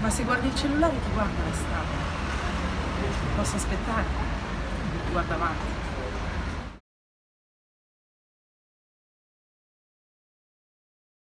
Ma se guardi il cellulare ti guarda la strada. Posso aspettare? Guarda avanti.